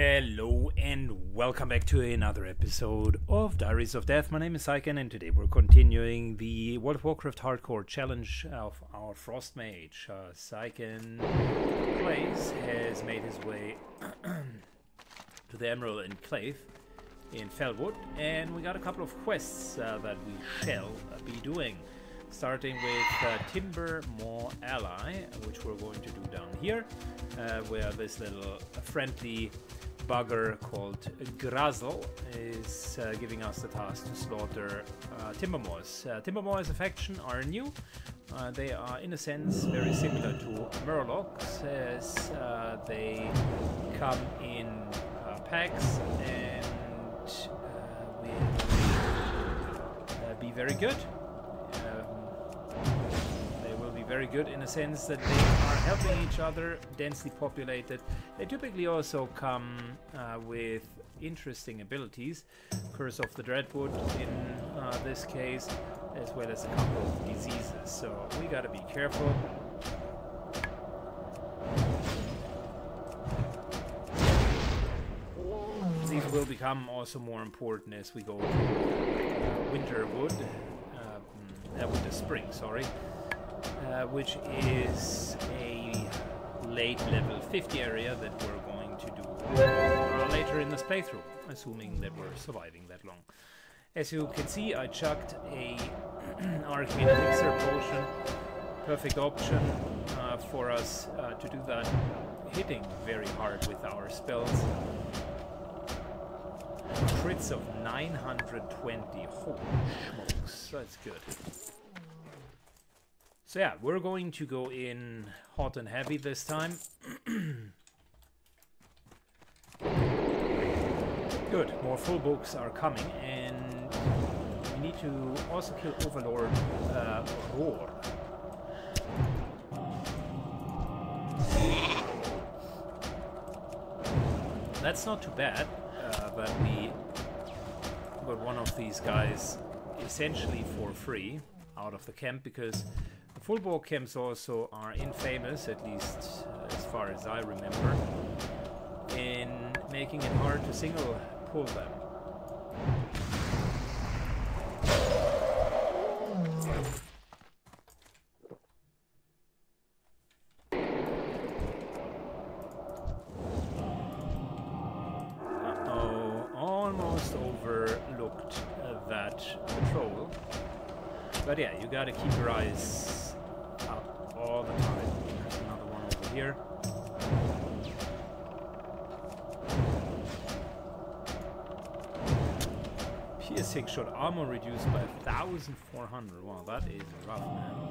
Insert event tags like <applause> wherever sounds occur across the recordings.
Hello and welcome back to another episode of Diaries of Death. My name is Syken and today we're continuing the World of Warcraft Hardcore Challenge of our Frost Mage. Uh, Syken Plays has made his way <clears throat> to the Emerald Enclave in Felwood and we got a couple of quests uh, that we shall be doing. Starting with uh, Timber Maw Ally, which we're going to do down here, uh, where this little friendly bugger called Grazle is uh, giving us the task to slaughter uh, Timbermaws. Uh, are new. Uh, they are, in a sense, very similar to Murlocs, as uh, they come in uh, packs and uh, will be very good very good in a sense that they are helping each other, densely populated. They typically also come uh, with interesting abilities. Curse of the Dreadwood in uh, this case, as well as a couple of diseases. So we gotta be careful. These will become also more important as we go to uh, Winterwood, uh, mm, Winterspring, sorry. Uh, which is a late level 50 area that we're going to do later in this playthrough, assuming that we're surviving that long. As you can see, I chucked a <clears throat> Arcane Elixir potion, perfect option uh, for us uh, to do that, hitting very hard with our spells. Crits of 920, holy smokes, that's good. So yeah, we're going to go in hot and heavy this time. <clears throat> Good, more furbolgs are coming, and we need to also kill Overlord uh, Ror. That's not too bad, uh, but we got one of these guys essentially for free out of the camp because Furbolg camps also are infamous, at least uh, as far as I remember, in making it hard to single pull them. 1400. Wow, that is rough, man.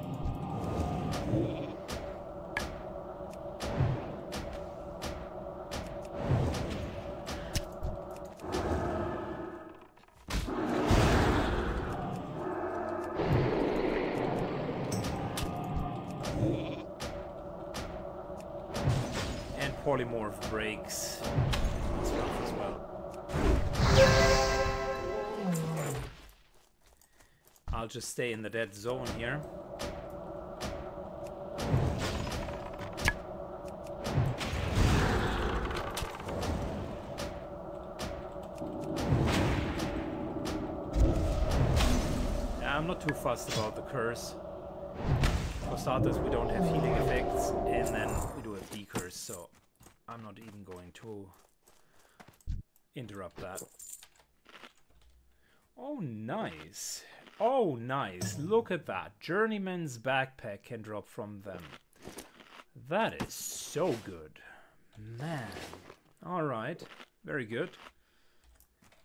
And polymorph breaks I'll just stay in the dead zone here. I'm not too fussed about the curse. For starters, we don't have healing effects, and then we do have decurse, so I'm not even going to interrupt that. Oh, nice. Oh, nice. Look at that. Journeyman's backpack can drop from them. That is so good. Man. Alright. Very good.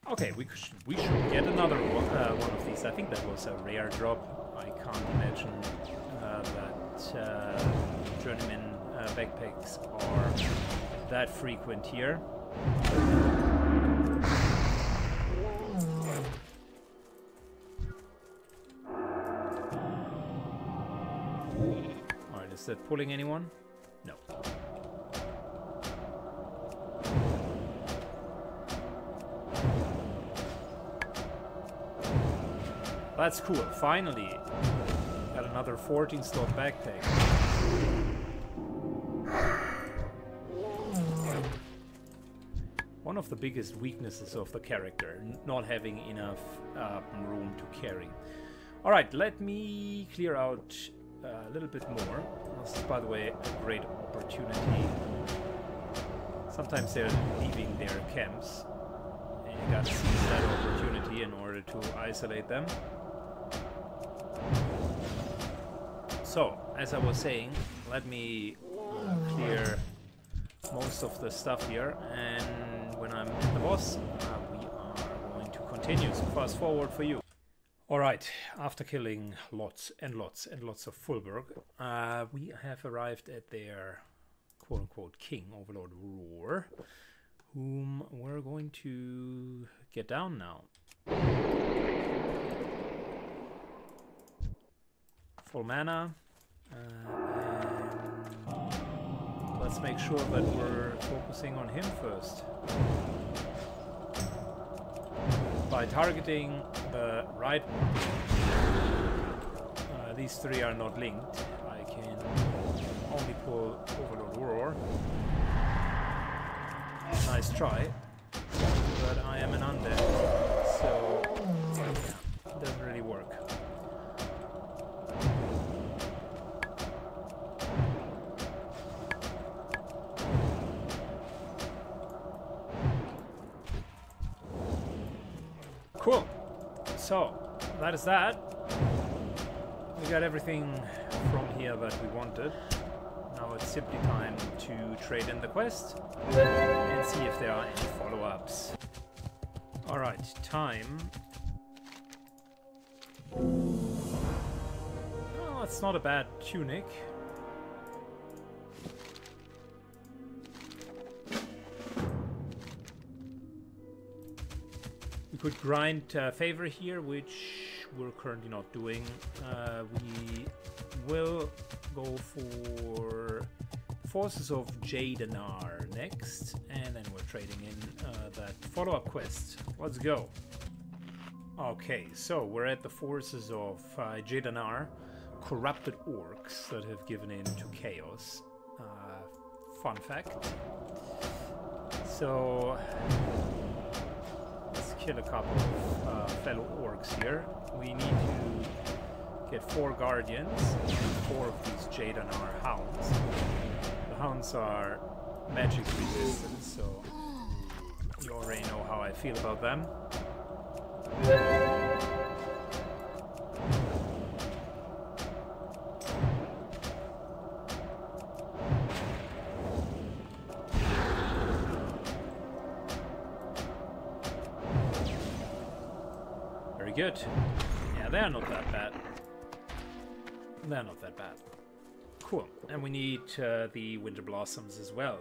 Okay, we, should, we should get another one, uh, one of these. I think that was a rare drop. I can't imagine uh, that uh, Journeyman uh, backpacks are that frequent here. Is that pulling anyone? No. That's cool. Finally, got another 14 slot backpack. one of the biggest weaknesses of the character, not having enough uh, room to carry. Alright, let me clear out a little bit more. This is, by the way, a great opportunity. Sometimes they're leaving their camps, and you gotta seize that opportunity in order to isolate them. So, as I was saying, let me uh, clear most of the stuff here, and when I'm at the boss, uh, we are going to continue. So fast forward for you. Alright, after killing lots and lots and lots of Furbolg, uh, we have arrived at their quote-unquote king, Overlord Ror, whom we're going to get down now. Full mana, uh, let's make sure that we're focusing on him first by targeting the right uh, these three are not linked. I can only pull Overlord Ror. Nice try, but I am an undead, so doesn't really work. So, that is that. We got everything from here that we wanted. Now it's simply time to trade in the quest and see if there are any follow-ups. Alright, time. Oh, it's not a bad tunic. Could grind uh, favor here, which we're currently not doing. Uh, we will go for Forces of Jaedenar next, and then we're trading in uh, that follow-up quest. Let's go. Okay, so we're at the Forces of uh, Jaedenar, corrupted orcs that have given in to chaos. Uh, fun fact. So kill a couple of uh, fellow orcs here. We need to get four guardians four of these Jaedenar hounds. The hounds are magic resistant, so you already know how I feel about them. Good. Yeah, they're not that bad. They're not that bad. Cool. And we need uh, the Winter Blossoms as well.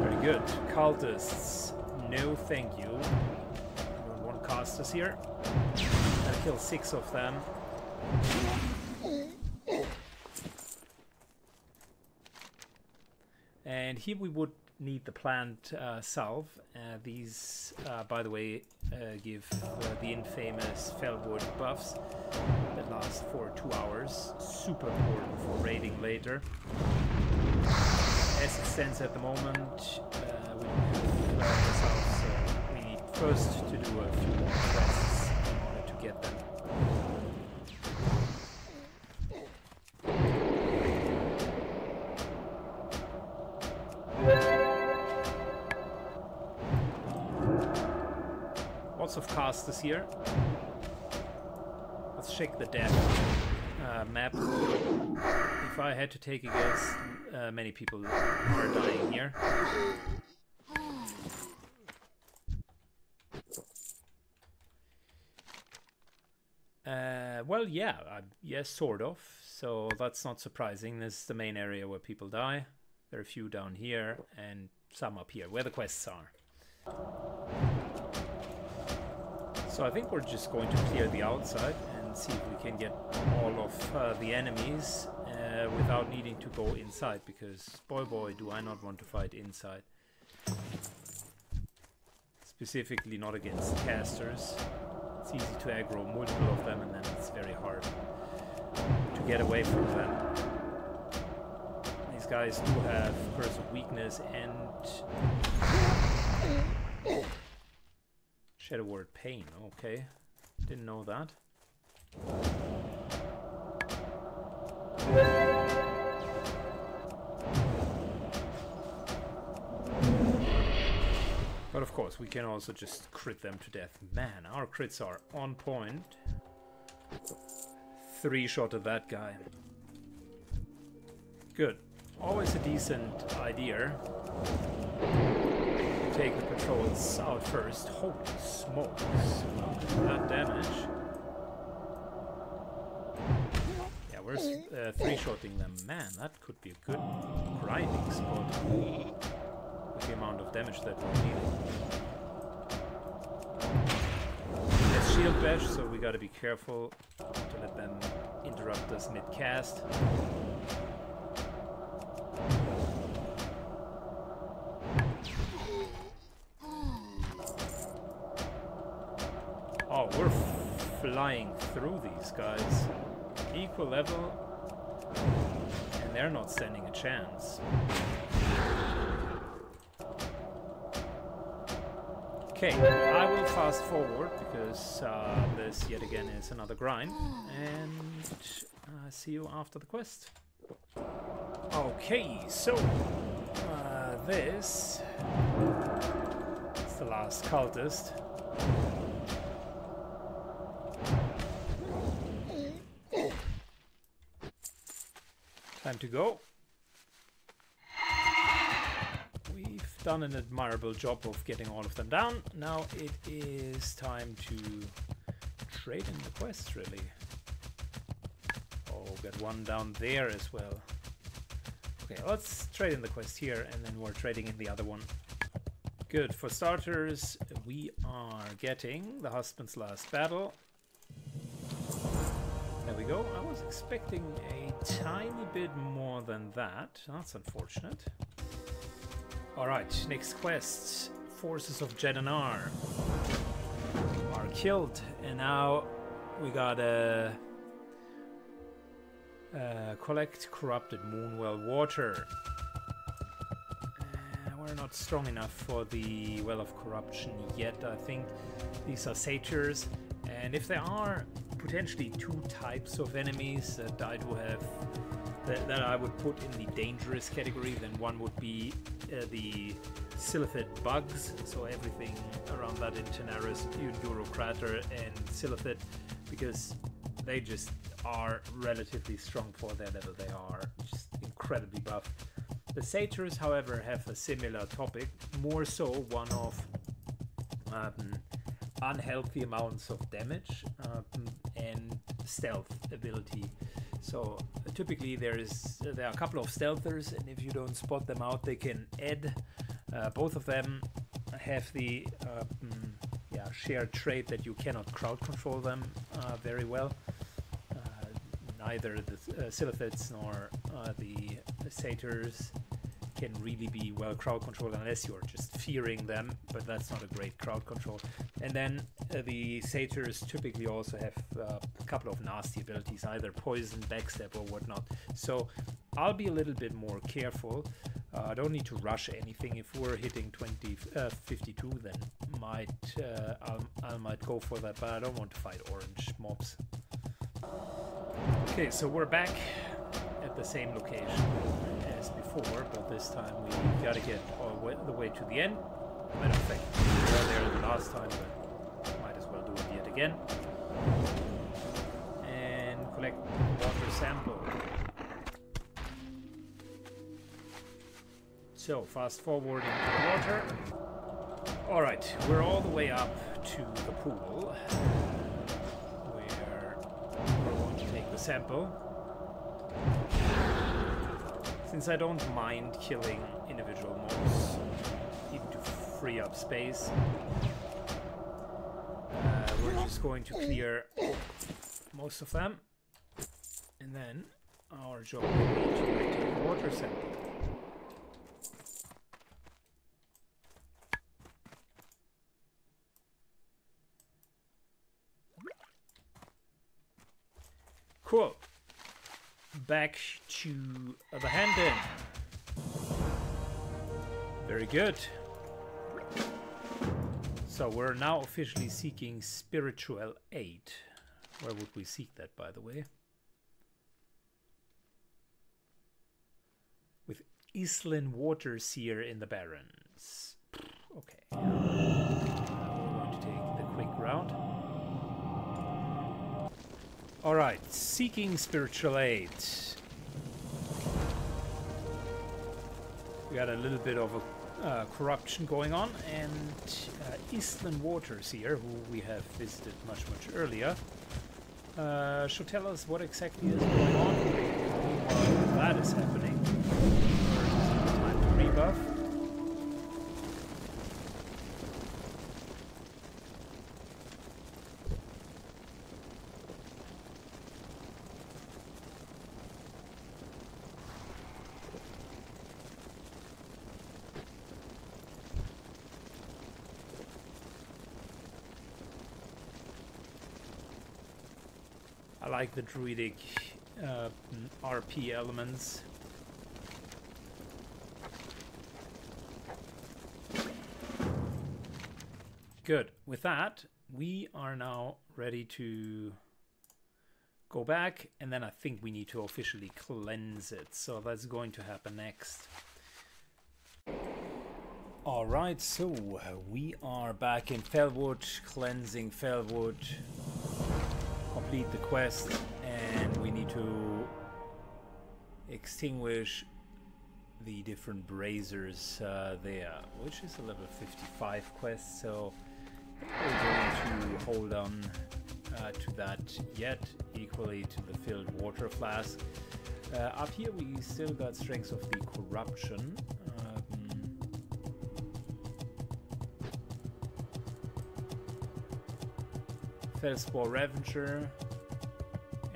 Very good. Cultists. No thank you. Don't want casters here. I'll kill six of them. And here we would need the plant uh, salve. Uh, these, uh, by the way, uh, give uh, the infamous Felwood buffs that last for two hours. Super important for raiding later. As it stands at the moment, uh, we have salve, so we need first to do a few more quests in order to get them. Lots of casters here. Let's check the death uh, map. If I had to take a guess, uh, many people are dying here. Uh, well, yeah, uh, yes, sort of. So that's not surprising. This is the main area where people die. There are a few down here and some up here, where the quests are. So I think we're just going to clear the outside and see if we can get all of uh, the enemies uh, without needing to go inside, because boy boy do I not want to fight inside. Specifically not against casters. It's easy to aggro multiple of them and then it's very hard. To get away from them. These guys do have Curse of Weakness and Shadow Word Pain. Okay, didn't know that. But of course, we can also just crit them to death. Man, our crits are on point. Three shot of that guy. Good. Always a decent idea. Take the patrols out first. Holy smokes. That damage. Yeah, we're uh, three-shotting them. Man, that could be a good grinding spot. With the amount of damage that we're dealing. It's shield bash, so we gotta be careful to let them interrupt us mid-cast. Flying through these guys. Equal level, and they're not standing a chance. Okay, I will fast forward because uh, this yet again is another grind, and uh, see you after the quest. Okay, so uh, this is the last cultist. Time to go. We've done an admirable job of getting all of them down. Now it is time to trade in the quests, really. Oh, get one down there as well. Okay, let's trade in the quest here, and then we're trading in the other one. Good. For starters, we are getting the husband's last battle. There we go. I was expecting a tiny bit more than that. That's unfortunate. Alright, next quest. Forces of Jaedenar are killed, and now we gotta uh, collect corrupted Moonwell water. Uh, we're not strong enough for the Well of Corruption yet. I think these are satyrs, and if they are potentially two types of enemies that I do have that, that I would put in the dangerous category, then one would be uh, the Silithid bugs, so everything around that in Tanaris, Un'Goro Crater, and Silithid, because they just are relatively strong for their level. They are just incredibly buff. The satyrs, however, have a similar topic, more so one of um, unhealthy amounts of damage um, stealth ability. So uh, typically there is uh, there are a couple of stealthers, and if you don't spot them out, they can add. Uh, both of them have the um, yeah shared trait that you cannot crowd control them uh, very well. Uh, neither the uh, Silithids nor the satyrs can really be well crowd controlled unless you're just fearing them, but that's not a great crowd control. And then uh, the satyrs typically also have uh, a couple of nasty abilities, either poison, backstab, or whatnot. So I'll be a little bit more careful. Uh, I don't need to rush anything. If we're hitting 20, uh, 52, then might uh, I might go for that, but I don't want to fight orange mobs. Okay, so we're back at the same location but this time we gotta get all the way to the end. Matter of fact, we were there the last time, but might as well do it yet again. And collect water sample. So, fast forward into the water. Alright, we're all the way up to the pool. Where we're going to take the sample. Since I don't mind killing individual mobs, even to free up space, uh, we're just going to clear most of them. And then our job will be to take a water sample. Cool. Back to the hand in. Very good. So we're now officially seeking spiritual aid. Where would we seek that, by the way? With Islen Waterseer in the Barrens. Okay. we're going to take the quick route. Alright, seeking spiritual aid. We got a little bit of a uh, corruption going on, and uh, Islen Waterseer here, who we have visited much, much earlier, uh, should tell us what exactly is going on. While that is happening, time to rebuff. Like the druidic uh, RP elements. Good. With that, we are now ready to go back and then I think we need to officially cleanse it. So that's going to happen next. Alright, so we are back in Felwood, cleansing Felwood complete the quest and we need to extinguish the different braziers uh, there, which is a level 55 quest, so we're going to hold on uh, to that yet, equally to the filled water flask. Uh, up here we still got strengths of the corruption, Felpaw Ravager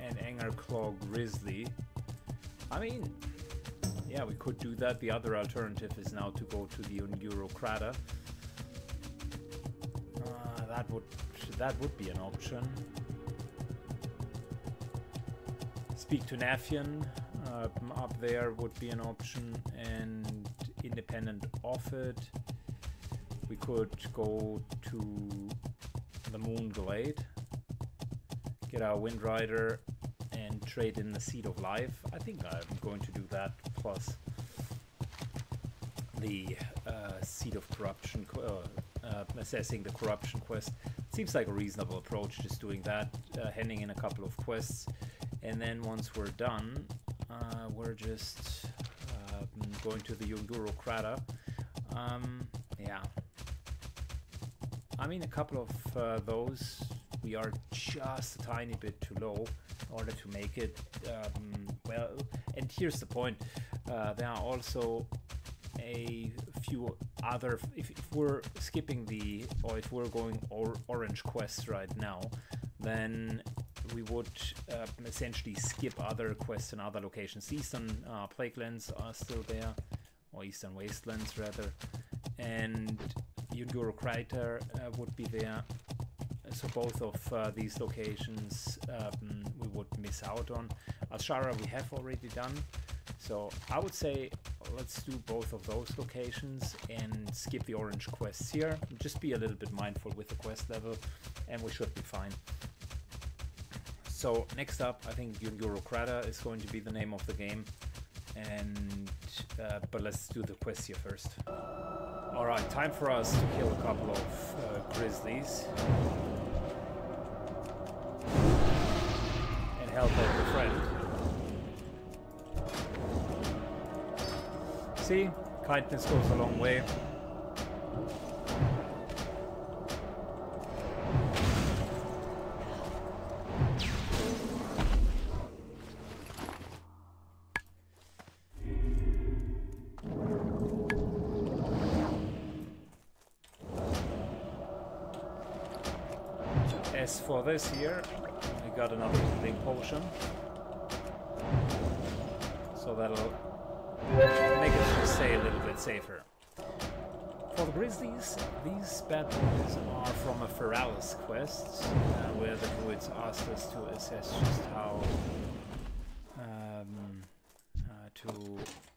and Angerclaw Grizzly. I mean, yeah, we could do that. The other alternative is now to go to the Un'Goro Crater. Uh, that would that would be an option. Speak to Nafien uh, up there would be an option, and independent of it, we could go to the Moonglade get our Wind Rider and trade in the Seed of Life. I think I'm going to do that, plus the uh, Seed of Corruption, uh, uh, assessing the Corruption quest. Seems like a reasonable approach, just doing that, uh, handing in a couple of quests, and then once we're done, uh, we're just um, going to the Un'Goro Crater. Um, yeah. I mean, a couple of uh, those we are just a tiny bit too low in order to make it um, well. And here's the point: uh, there are also a few other. If, if, we're skipping the, or if we're going or, orange quests right now, then we would uh, essentially skip other quests in other locations. Eastern uh, Plaguelands are still there, or Eastern Wastelands rather, and Un'Goro Crater uh, would be there so both of uh, these locations um, we would miss out on. Azshara we have already done, so I would say let's do both of those locations and skip the orange quests here. Just be a little bit mindful with the quest level and we should be fine. So next up, I think Un'Goro Crater is going to be the name of the game. And uh, but let's do the quest here first. All right, time for us to kill a couple of uh, grizzlies. See? Kindness goes a long way. As for this here, we got another healing potion. Safer. For the Grizzlies, these bad boys are from a Feralas quest, uh, where the druids asked us to assess just how um,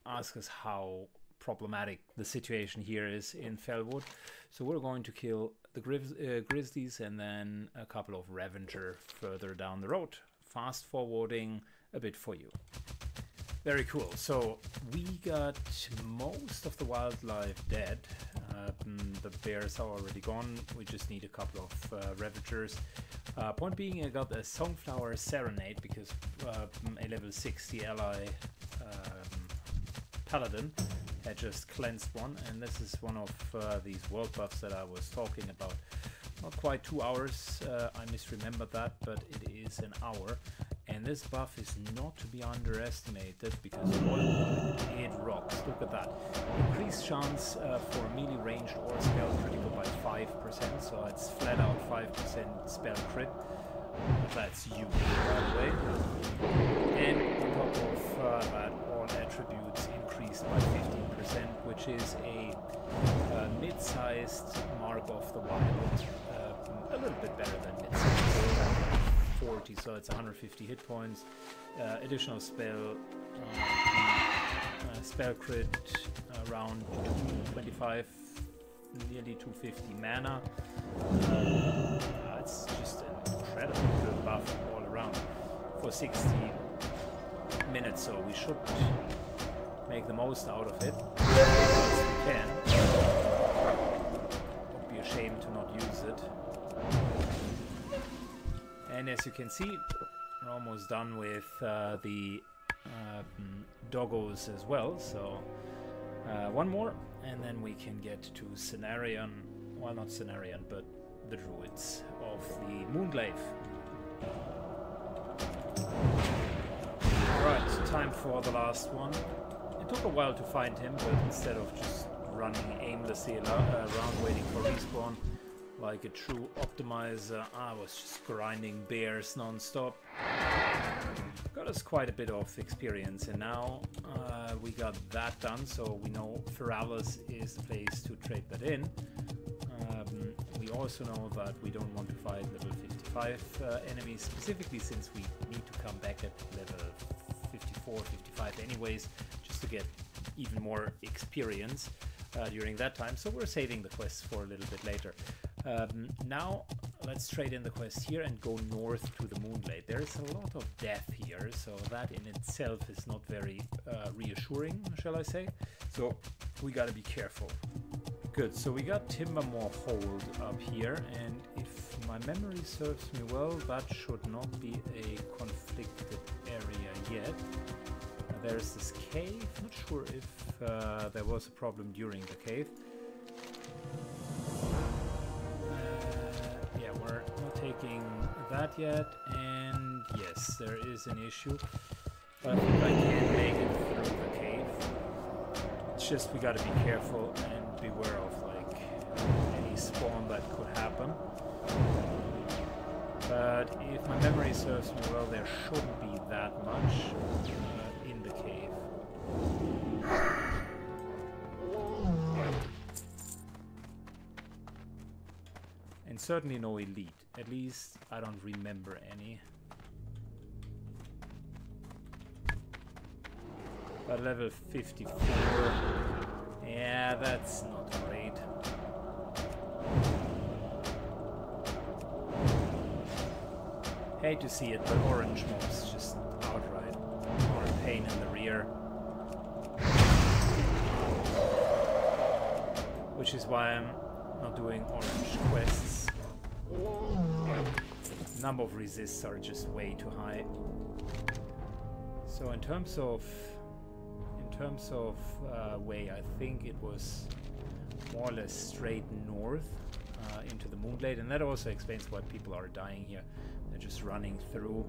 ask us how problematic the situation here is in Felwood. So we're going to kill the uh, Grizzlies and then a couple of Ravager further down the road. Fast forwarding a bit for you. Very cool. So we got most of the wildlife dead. Um, the bears are already gone. We just need a couple of uh, Ravagers. Uh, point being, I got a Songflower Serenade because uh, a level 60 ally um, Paladin had just cleansed one, and this is one of uh, these world buffs that I was talking about. Not quite two hours, uh, I misremembered that, but it is an hour. And this buff is not to be underestimated because it rocks. Look at that. Increased chance uh, for melee ranged or spell critical by 5%, so it's flat out 5% spell crit. That's you, by the way. And on top of uh, that, all attributes increased by 15%, which is a uh, mid-sized mark of the wild. Uh, a little bit better than mid-sized. 40, so it's 150 hit points. Uh, additional spell, uh, uh spell crit around 25, nearly 250 mana. Uh, it's just an incredible buff all around for 60 minutes, so we should make the most out of it as we can. And as you can see, we're almost done with uh, the um, doggos as well. So uh, one more, and then we can get to Cenarion. Well, not Cenarion, but the druids of the Moonglade. Alright, time for the last one. It took a while to find him, but instead of just running aimlessly around waiting for respawn, like a true optimizer. I was just grinding bears non-stop. Got us quite a bit of experience and now uh, we got that done so we know Feralas is the place to trade that in. Um, we also know that we don't want to fight level 55 uh, enemies specifically since we need to come back at level 54, 55 anyways just to get even more experience uh, during that time so we're saving the quests for a little bit later. Um, now let's trade in the quest here and go north to the Moonglade. There's a lot of death here, so that in itself is not very uh, reassuring, shall I say. So we gotta be careful. Good, so we got Timbermaw Hold up here, and if my memory serves me well, that should not be a conflicted area yet. Uh, there's this cave, not sure if uh, there was a problem during the cave. Taking that yet, and yes, there is an issue. But I think I can make it through the cave. It's just we gotta be careful and beware of like any spawn that could happen. But if my memory serves me well, there shouldn't be that much certainly no elite. At least I don't remember any. But level 54... Yeah, that's not great. Hate to see it, but orange mobs just outright are a pain in the rear. Which is why I'm not doing orange quests number of resists are just way too high. So in terms of in terms of uh, way, I think it was more or less straight north uh, into the Moonglade, and that also explains why people are dying here. They're just running through,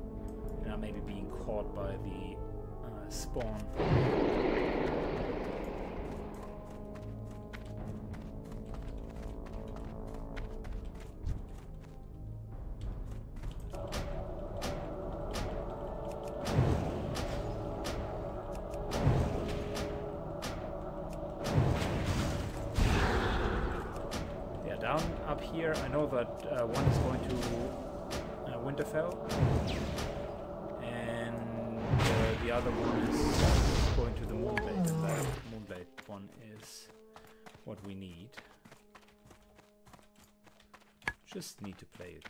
and are maybe being caught by the uh, spawn. Here. I know that uh, one is going to uh, Winterfell, and uh, the other one is going to the Moonglade, and that Moonglade one is what we need. Just need to play it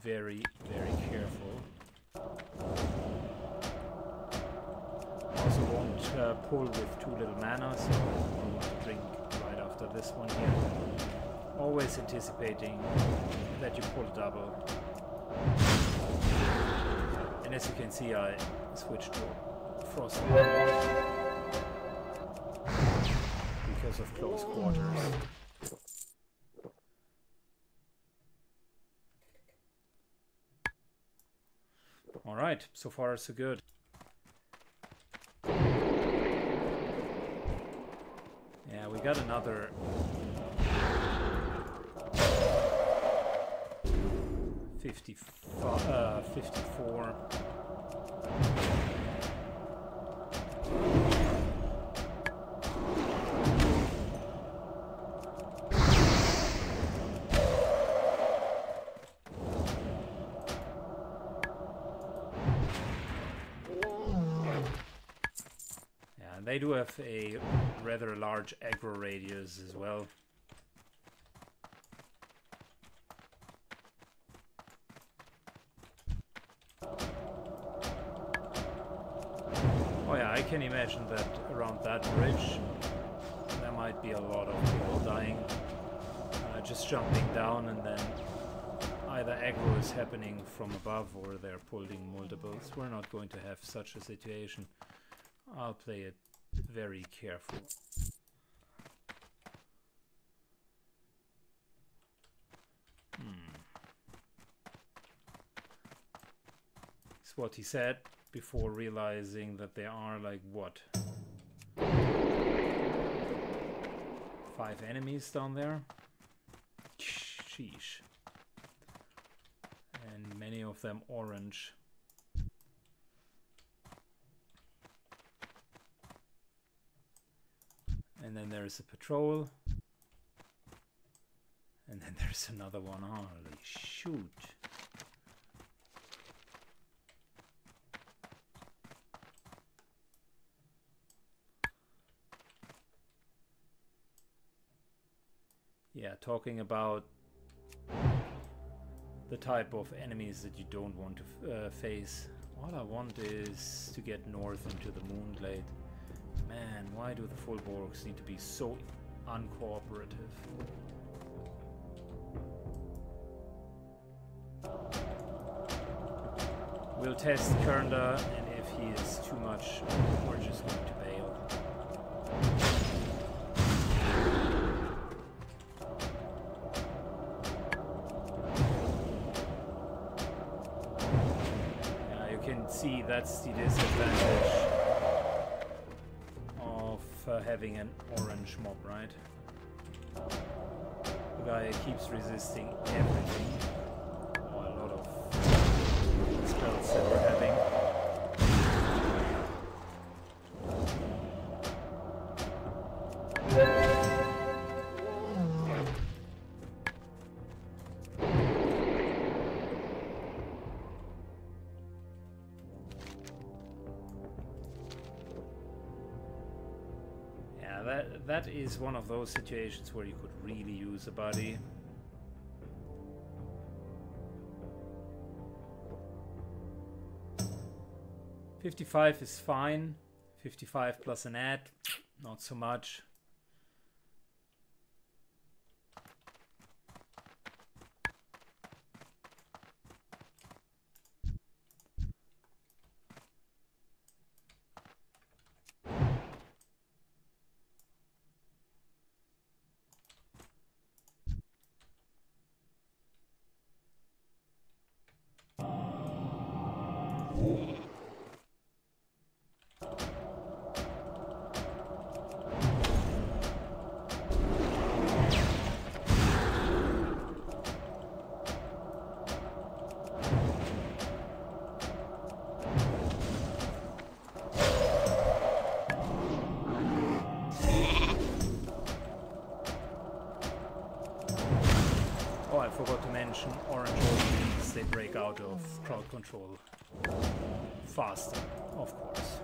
very, very careful. Also won't uh, pull with too little mana, so to drink right after this one here. Always anticipating that you pull a double. And as you can see, I switched to Frost because of close quarters. All right, so far so good. Yeah, we got another 50, uh, 54. Yeah, and they do have a rather large aggro radius as well. Can imagine that around that bridge there might be a lot of people dying. Uh, just jumping down and then either aggro is happening from above or they're pulling multiples. We're not going to have such a situation. I'll play it very careful. Hmm. It's what he said before realizing that there are like what? Five enemies down there? Sheesh. And many of them orange. And then there's a patrol. And then <laughs> there's another one. Holy shoot. Yeah, talking about the type of enemies that you don't want to uh, face. All I want is to get north into the Moonglade. Man, why do the furbolgs need to be so uncooperative? We'll test Kernda, and if he is too much, we're just going to having an orange mob, right? The guy keeps resisting everything. That is one of those situations where you could really use a buddy. Fifty-five is fine. Fifty-five plus an ad, not so much. Mention orange organs, they break out of crowd control faster, of course.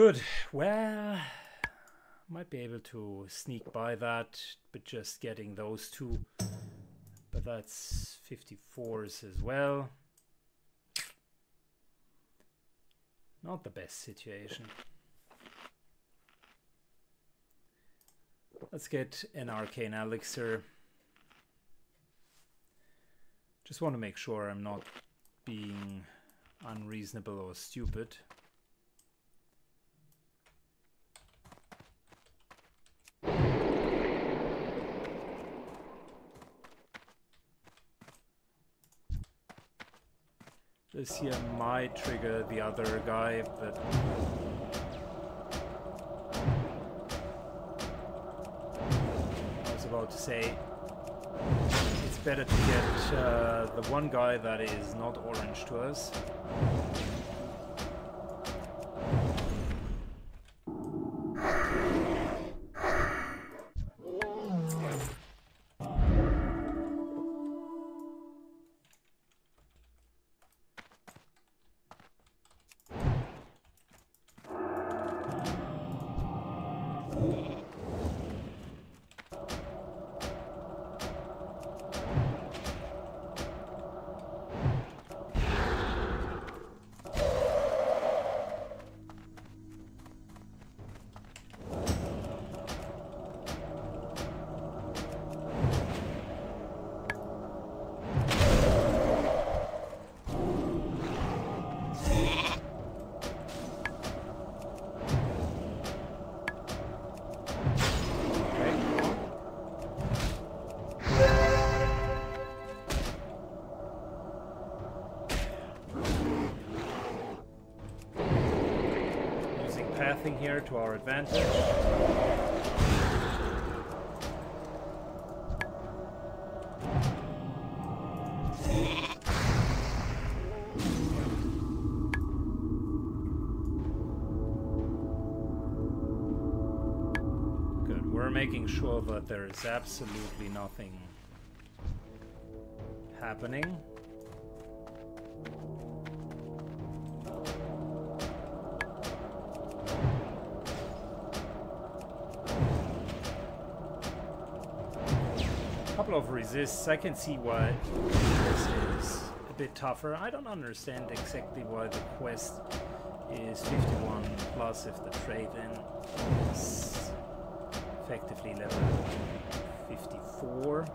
Good. Well, might be able to sneak by that, but just getting those two. But that's 54s as well. Not the best situation. Let's get an arcane elixir. Just want to make sure I'm not being unreasonable or stupid. This here might trigger the other guy, but... I was about to say, it's better to get uh, the one guy that is not orange to us. Pathing here to our advantage. Good, we're making sure that there is absolutely nothing happening. Of. I can see why this is a bit tougher. I don't understand exactly why the quest is 51 plus if the trade-in is effectively level 54.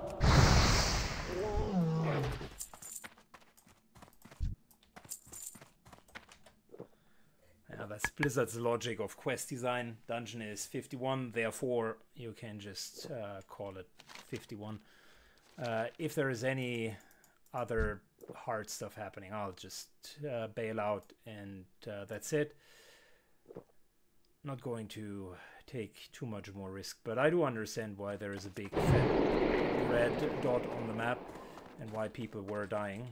Yeah, that's Blizzard's logic of quest design. Dungeon is 51, therefore you can just uh, call it 51. Uh, if there is any other hard stuff happening, I'll just uh, bail out and uh, that's it. Not going to take too much more risk, but I do understand why there is a big red dot on the map and why people were dying.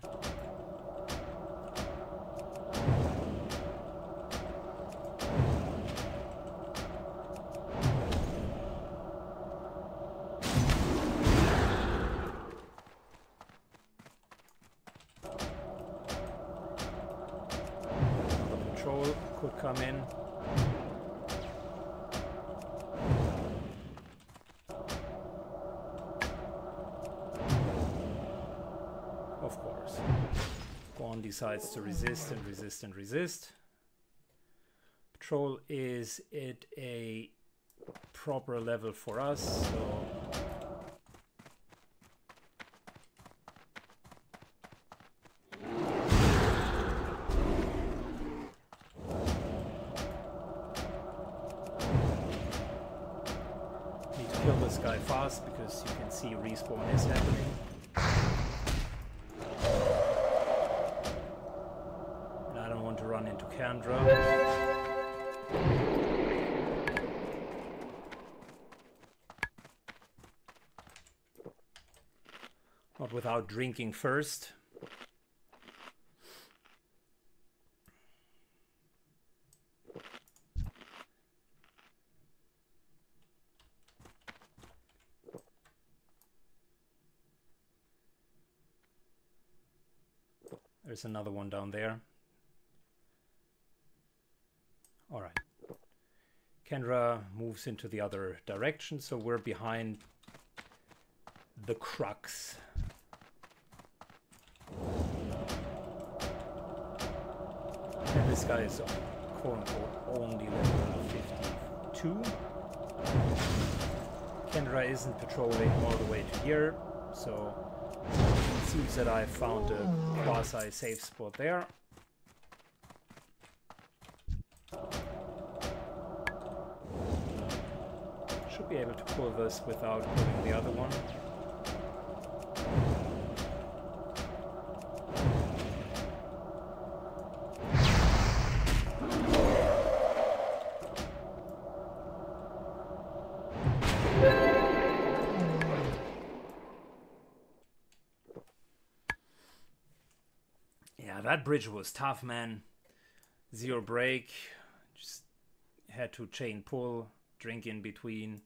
Decides to resist and resist and resist. Patrol is at a proper level for us, so Kendra. Not without drinking first. There's another one down there. All right. Kendra moves into the other direction, so we're behind the crux. And <laughs> this guy is quote unquote only level 52. Kendra isn't patrolling all the way to here, so it seems that I found a quasi safe spot there. Be able to pull this without pulling the other one. Yeah, that bridge was tough, man. Zero break. Just had to chain pull, drink in between,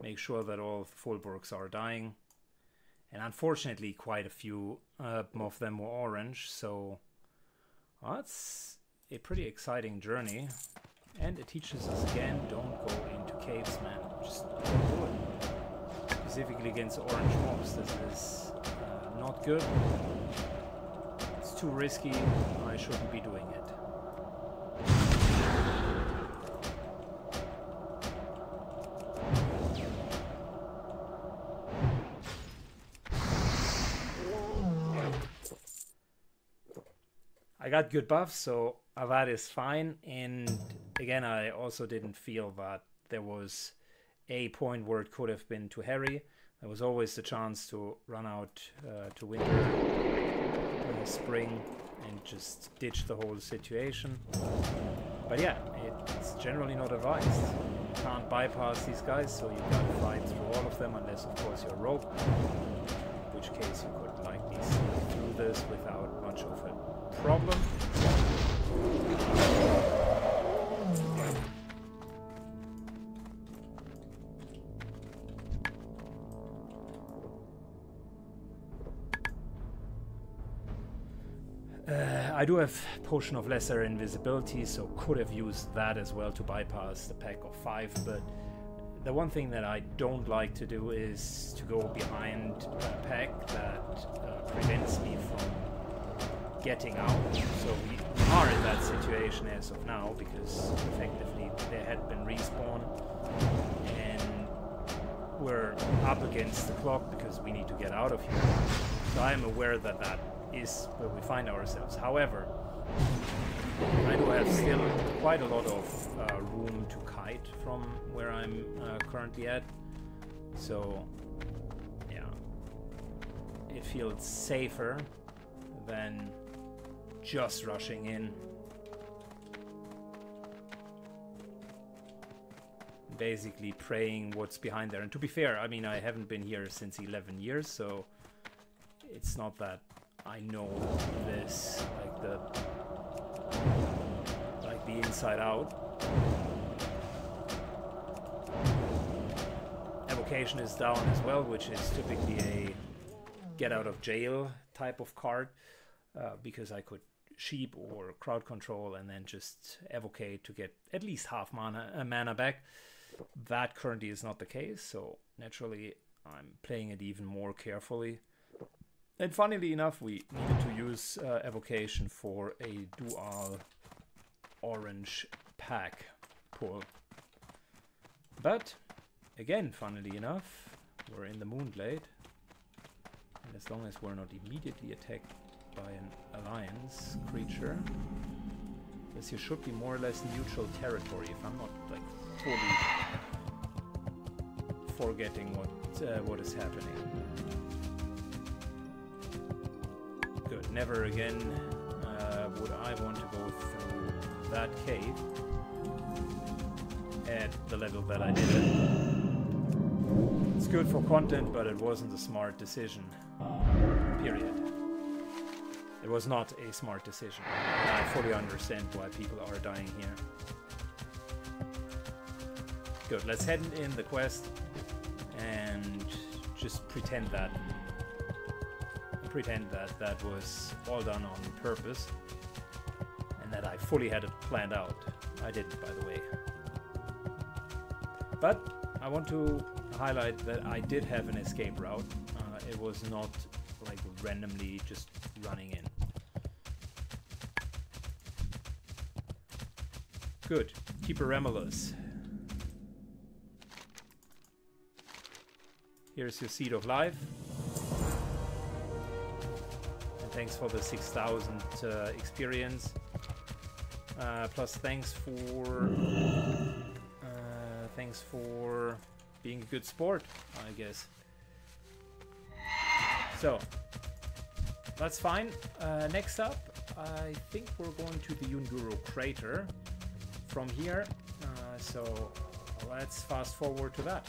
make sure that all Furbolgs are dying. And unfortunately, quite a few uh, of them were orange, so that's a pretty exciting journey. And it teaches us again, don't go into caves, man. Just. Specifically against orange mobs, this is uh, not good It's too risky. I shouldn't be doing it. Got good buffs, so Avad is fine. And again, I also didn't feel that there was a point where it could have been too hairy. There was always the chance to run out uh, to winter spring and just ditch the whole situation. But yeah, it's generally not advised. You can't bypass these guys, so you gotta fight through all of them, unless of course you're rogue. In which case you could likely see this without much of a problem. Uh, I do have Potion of Lesser Invisibility, so could have used that as well to bypass the pack of five, but the one thing that I don't like to do is to go behind a pack that uh, prevents me from getting out. So we are in that situation as of now because effectively there had been respawn and we're up against the clock because we need to get out of here. So I am aware that that is where we find ourselves. However, I do have still quite a lot of uh, room to kite from where I'm uh, currently at. So, yeah, it feels safer than just rushing in. Basically praying what's behind there. And to be fair, I mean, I haven't been here since 11 years, so it's not that I know this, like the, the inside out. Evocation is down as well, which is typically a get out of jail type of card, uh, because I could sheep or crowd control and then just evocate to get at least half mana, uh, mana back. That currently is not the case, so naturally I'm playing it even more carefully. And funnily enough, we needed to use uh, evocation for a dual orange pack pull. But again, funnily enough, we're in the Moonglade. And as long as we're not immediately attacked by an alliance creature, this here should be more or less neutral territory if I'm not like totally forgetting what uh, what is happening. Good, never again uh, would I want to go through that cave at the level that I did it. It's good for content, but it wasn't a smart decision. Period. It was not a smart decision. I fully understand why people are dying here. Good, let's head in the quest and just pretend that pretend that that was all done on purpose that I fully had it planned out. I didn't, by the way. But I want to highlight that I did have an escape route. Uh, it was not like randomly just running in. Good. Keeper Remulos. Here's your Seed of Life. And thanks for the 6000 uh, experience. Uh, plus thanks for... Uh, thanks for being a good sport, I guess. So, that's fine. Uh, next up, I think we're going to the Un'Goro crater from here. Uh, so let's fast forward to that.